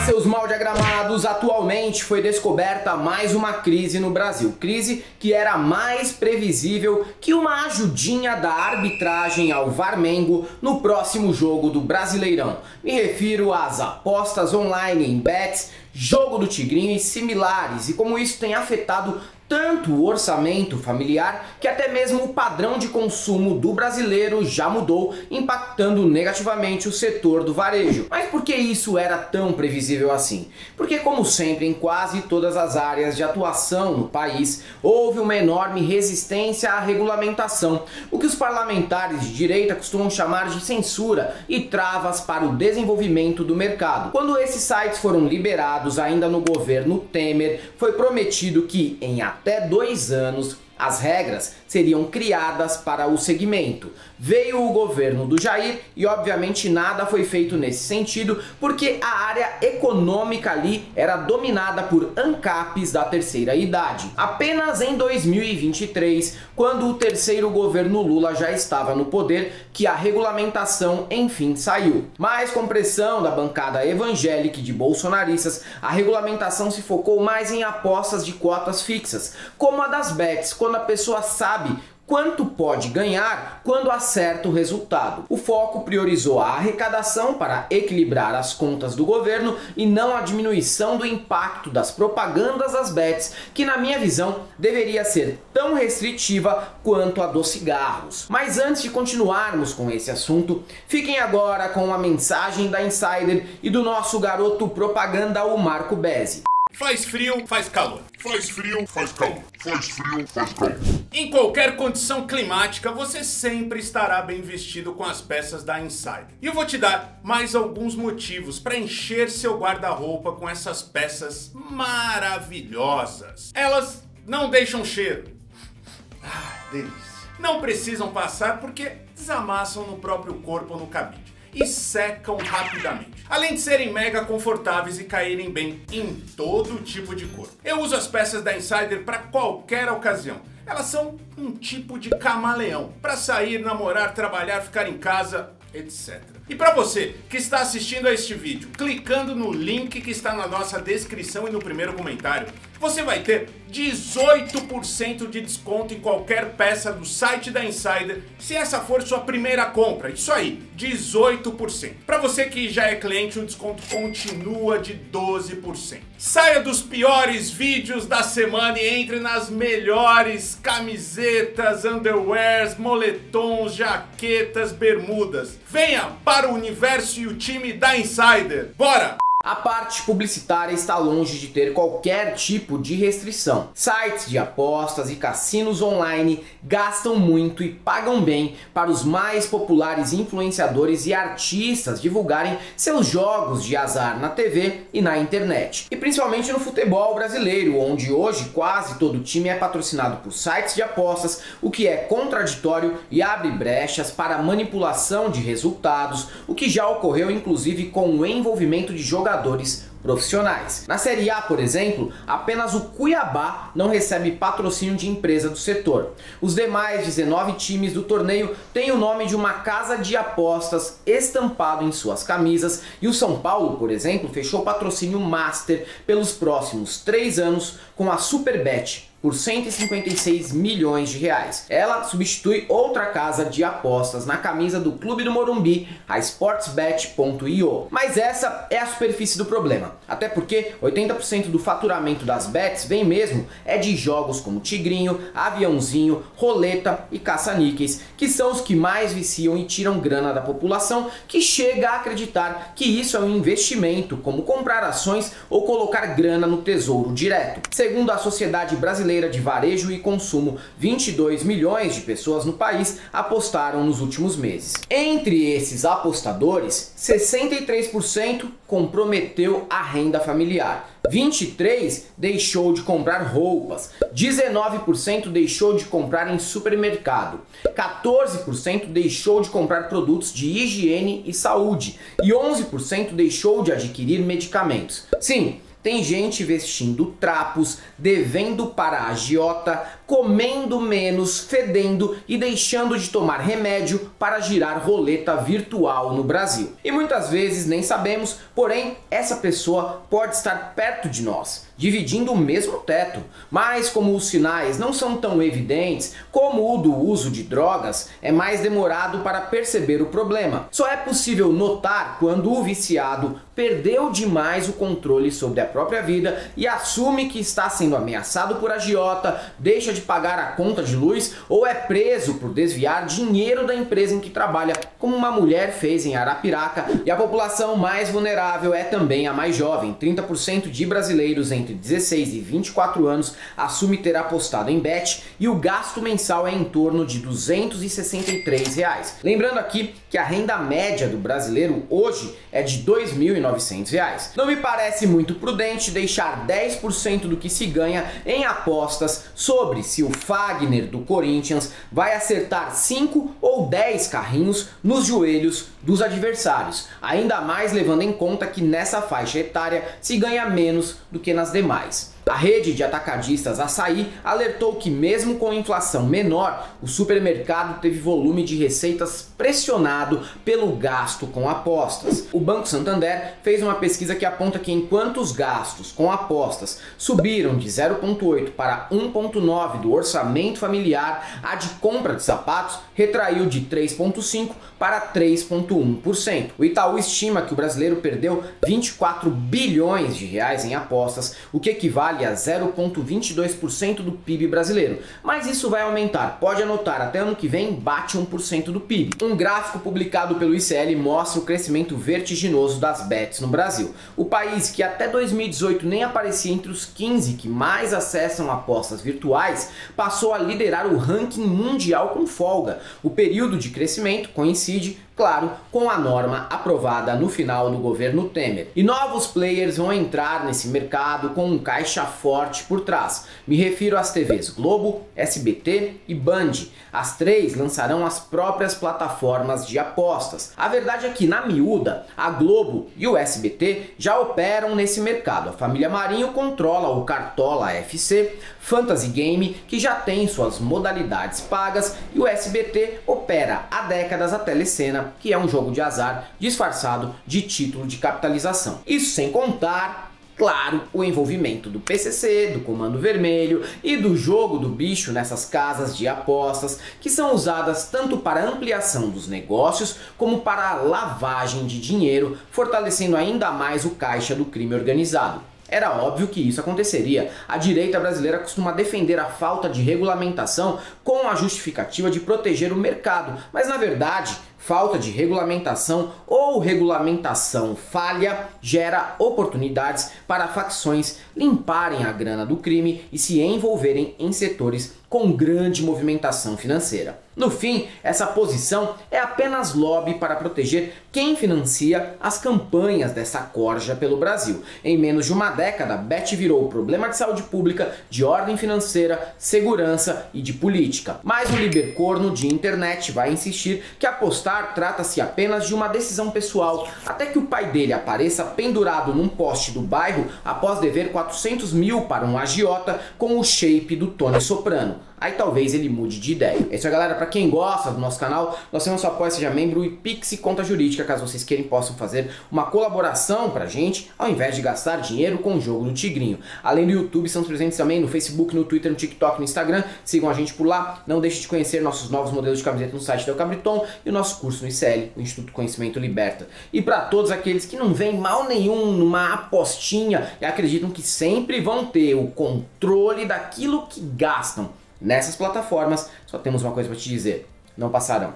Fala seus mal diagramados, atualmente foi descoberta mais uma crise no Brasil. Crise que era mais previsível que uma ajudinha da arbitragem ao Varmengo no próximo jogo do Brasileirão. Me refiro às apostas online em bets, jogo do Tigrinho e similares, e como isso tem afetado tanto o orçamento familiar que até mesmo o padrão de consumo do brasileiro já mudou, impactando negativamente o setor do varejo. Mas por que isso era tão previsível assim? Porque, como sempre, em quase todas as áreas de atuação no país, houve uma enorme resistência à regulamentação, o que os parlamentares de direita costumam chamar de censura e travas para o desenvolvimento do mercado. Quando esses sites foram liberados ainda no governo Temer, foi prometido que em até dois anos as regras seriam criadas para o segmento. Veio o governo do Jair e obviamente nada foi feito nesse sentido, porque a área econômica ali era dominada por ANCAPs da terceira idade. Apenas em 2023, quando o terceiro governo Lula já estava no poder, que a regulamentação enfim saiu. Mas com pressão da bancada evangélica e de bolsonaristas, a regulamentação se focou mais em apostas de cotas fixas, como a das bets, quando a pessoa sabe quanto pode ganhar quando acerta o resultado. O foco priorizou a arrecadação para equilibrar as contas do governo e não a diminuição do impacto das propagandas das bets, que na minha visão deveria ser tão restritiva quanto a dos cigarros. Mas antes de continuarmos com esse assunto, fiquem agora com a mensagem da Insider e do nosso garoto propaganda, o Marco Bezzi. Faz frio, faz calor. Faz frio, faz calor. Faz frio, faz calor. Em qualquer condição climática, você sempre estará bem vestido com as peças da Insider. E eu vou te dar mais alguns motivos para encher seu guarda-roupa com essas peças maravilhosas. Elas não deixam cheiro. Ah, delícia. Não precisam passar porque desamassam no próprio corpo ou no cabide e secam rapidamente. Além de serem mega confortáveis e caírem bem em todo tipo de corpo. Eu uso as peças da Insider para qualquer ocasião. Elas são um tipo de camaleão para sair, namorar, trabalhar, ficar em casa, etc. E para você que está assistindo a este vídeo, clicando no link que está na nossa descrição e no primeiro comentário, você vai ter 18% de desconto em qualquer peça do site da Insider, se essa for sua primeira compra. Isso aí, 18%. Para você que já é cliente, o desconto continua de 12%. Saia dos piores vídeos da semana e entre nas melhores camisetas, underwears, moletons, jaquetas, bermudas. Venha para o universo e o time da Insider. Bora! A parte publicitária está longe de ter qualquer tipo de restrição. Sites de apostas e cassinos online gastam muito e pagam bem para os mais populares influenciadores e artistas divulgarem seus jogos de azar na TV e na internet. E principalmente no futebol brasileiro, onde hoje quase todo time é patrocinado por sites de apostas, o que é contraditório e abre brechas para manipulação de resultados, o que já ocorreu inclusive com o envolvimento de jogadores jogadores profissionais. Na Série A, por exemplo, apenas o Cuiabá não recebe patrocínio de empresa do setor. Os demais 19 times do torneio têm o nome de uma casa de apostas estampado em suas camisas e o São Paulo, por exemplo, fechou patrocínio master pelos próximos três anos com a Superbet, por 156 milhões de reais. Ela substitui outra casa de apostas na camisa do Clube do Morumbi, a sportsbet.io. Mas essa é a superfície do problema, até porque 80% do faturamento das bets vem mesmo é de jogos como Tigrinho, Aviãozinho, Roleta e Caça-Níqueis, que são os que mais viciam e tiram grana da população, que chega a acreditar que isso é um investimento, como comprar ações ou colocar grana no tesouro direto. Segundo a Sociedade Brasileira de varejo e consumo, 22 milhões de pessoas no país apostaram nos últimos meses. Entre esses apostadores, 63% comprometeu a renda familiar. 23 deixou de comprar roupas, 19% deixou de comprar em supermercado, 14% deixou de comprar produtos de higiene e saúde e 11% deixou de adquirir medicamentos. Sim, Tem gente vestindo trapos, devendo para a agiota, comendo menos, fedendo e deixando de tomar remédio para girar roleta virtual no Brasil. E muitas vezes nem sabemos, porém, essa pessoa pode estar perto de nós, dividindo o mesmo teto. Mas como os sinais não são tão evidentes como o do uso de drogas, é mais demorado para perceber o problema. Só é possível notar quando o viciado perdeu demais o controle sobre a própria vida e assume que está sendo ameaçado por agiota, deixa de pagar a conta de luz ou é preso por desviar dinheiro da empresa em que trabalha, como uma mulher fez em Arapiraca. E a população mais vulnerável é também a mais jovem. 30% de brasileiros entre 16 e 24 anos assume ter apostado em bet e o gasto mensal é em torno de 263 reais. Lembrando aqui que a renda média do brasileiro hoje é de R$ 2.900. Não me parece muito prudente deixar 10% do que se ganha em apostas sobre se o Fagner do Corinthians vai acertar 5 ou 10 carrinhos nos joelhos dos adversários, ainda mais levando em conta que nessa faixa etária se ganha menos do que nas demais. A rede de atacadistas Açaí alertou que, mesmo com inflação menor, o supermercado teve volume de receitas pressionado pelo gasto com apostas. O Banco Santander fez uma pesquisa que aponta que, enquanto os gastos com apostas subiram de 0,8 para 1,9 do orçamento familiar, a de compra de sapatos retraiu de 3,5 para 3,1%. O Itaú estima que o brasileiro perdeu 24 bilhões de reais em apostas, o que equivale equivale a 0,22% do PIB brasileiro. Mas isso vai aumentar, pode anotar, até ano que vem bate 1% do PIB. Um gráfico publicado pelo ICL mostra o crescimento vertiginoso das bets no Brasil. O país que até 2018 nem aparecia entre os 15 que mais acessam apostas virtuais, passou a liderar o ranking mundial com folga. O período de crescimento coincide claro, com a norma aprovada no final do governo Temer. E novos players vão entrar nesse mercado com um caixa forte por trás. Me refiro às TVs Globo, SBT e Band. As três lançarão as próprias plataformas de apostas. A verdade é que, na miúda, a Globo e o SBT já operam nesse mercado. A família Marinho controla o Cartola FC, Fantasy Game, que já tem suas modalidades pagas, e o SBT opera há décadas a Telecena que é um jogo de azar disfarçado de título de capitalização. Isso sem contar claro, o envolvimento do PCC, do Comando Vermelho e do jogo do bicho nessas casas de apostas que são usadas tanto para ampliação dos negócios como para lavagem de dinheiro, fortalecendo ainda mais o caixa do crime organizado. Era óbvio que isso aconteceria. A direita brasileira costuma defender a falta de regulamentação com a justificativa de proteger o mercado, mas na verdade falta de regulamentação ou regulamentação falha gera oportunidades para facções limparem a grana do crime e se envolverem em setores com grande movimentação financeira. No fim, essa posição é apenas lobby para proteger quem financia as campanhas dessa corja pelo Brasil. Em menos de uma década, Bet virou problema de saúde pública, de ordem financeira, segurança e de política. Mas o libercorno de internet vai insistir que apostar trata-se apenas de uma decisão pessoal, até que o pai dele apareça pendurado num poste do bairro após dever 400 mil para um agiota com o shape do Tony Soprano aí talvez ele mude de ideia. É isso aí, galera. Para quem gosta do nosso canal, nós temos o apoio, seja membro e Pix conta jurídica, caso vocês queiram possam fazer uma colaboração pra gente, ao invés de gastar dinheiro com o jogo do Tigrinho. Além do YouTube, estamos presentes também no Facebook, no Twitter, no TikTok, no Instagram. Sigam a gente por lá. Não deixe de conhecer nossos novos modelos de camiseta no site do Cabriton e o nosso curso no ICL, o Instituto Conhecimento Liberta. E para todos aqueles que não veem mal nenhum numa apostinha e acreditam que sempre vão ter o controle daquilo que gastam Nessas plataformas, só temos uma coisa para te dizer: não passarão.